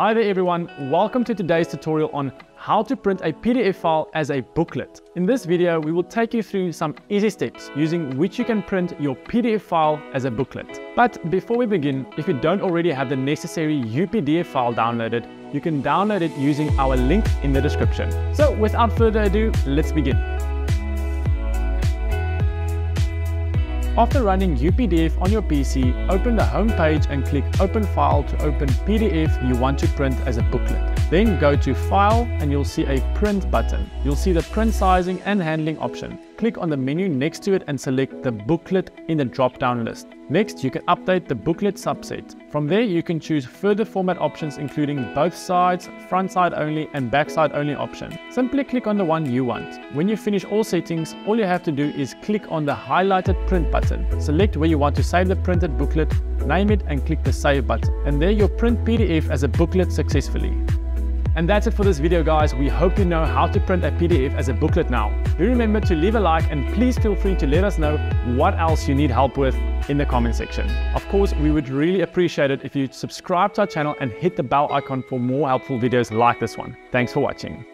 Hi there everyone, welcome to today's tutorial on how to print a PDF file as a booklet. In this video, we will take you through some easy steps using which you can print your PDF file as a booklet. But before we begin, if you don't already have the necessary UPDF file downloaded, you can download it using our link in the description. So without further ado, let's begin. After running UPDF on your PC, open the home page and click Open File to open PDF you want to print as a booklet. Then go to File and you'll see a Print button. You'll see the print sizing and handling option. Click on the menu next to it and select the booklet in the drop-down list. Next, you can update the booklet subset. From there, you can choose further format options including both sides, front side only and back side only option. Simply click on the one you want. When you finish all settings, all you have to do is click on the highlighted print button. Select where you want to save the printed booklet, name it and click the save button. And there you'll print PDF as a booklet successfully. And that's it for this video guys. We hope you know how to print a PDF as a booklet now. Do remember to leave a like and please feel free to let us know what else you need help with in the comment section. Of course, we would really appreciate it if you subscribe to our channel and hit the bell icon for more helpful videos like this one. Thanks for watching.